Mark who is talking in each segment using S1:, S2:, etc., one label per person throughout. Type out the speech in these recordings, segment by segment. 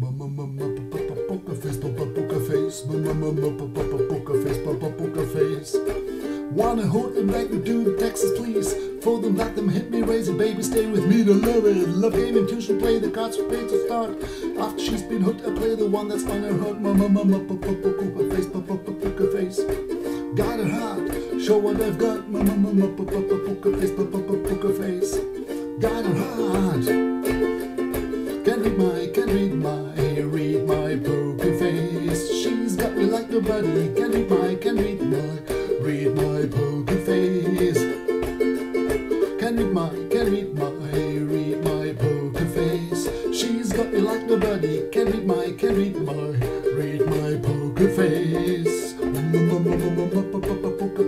S1: Poker face, papa, poker face, poker face, papa, poker face. Wanna hold them like we do the Texas, please. Fold them, let them hit me, raise it, baby, stay with me to love it. Love game she play the cards play to start. After she's been hooked, I play the one that's on her heart. Mama, mama, poker face, papa, poker face. Got it hot, show what I've got. Mama, mama, poker face, papa, poker face. Got it hot. Can't read my, can't read my, read my poker face. She's got me like nobody. Can read my, can read my, read my poker face. Can read my, can read my, read my poker face. She's got me like nobody. Can read my, can read my, read my poker face. Poker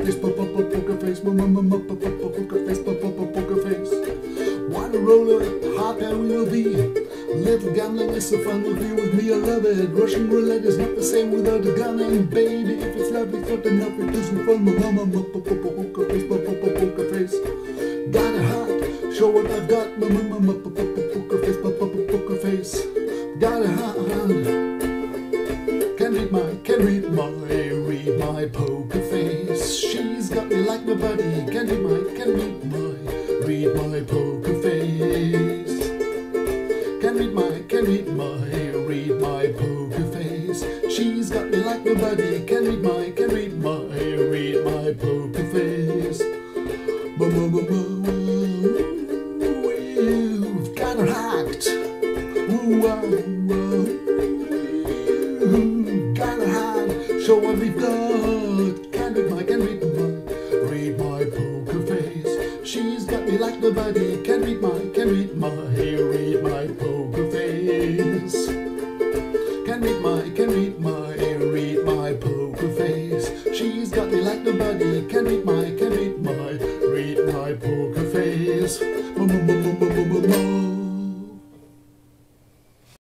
S1: face, poker face, poker face, poker face. Wanna roll it, hot that will be. Little gambling is so fun with you, with me, I love it. Russian roulette is not the same without a gun, and baby, if it's lovely, not enough, it isn't fun. My mama, poker face, poker face. Got a heart, show what I've got. My mama, poker face, poker face. Got a heart. Can read my, can read my, read my poker face. She's got me like nobody. Can read my, can read my, read my poker face. Can read my, can read my, read my poker face. She's got me like nobody. Can read my, can read my, read my poker face. We've got her hacked. Wow, ah, wow. Got her hacked. Show what we've got. Can read my, can read my, read my poker face. She's got me like nobody. Can read my, can read my, read my poker Can read my, can read my, read my poker face.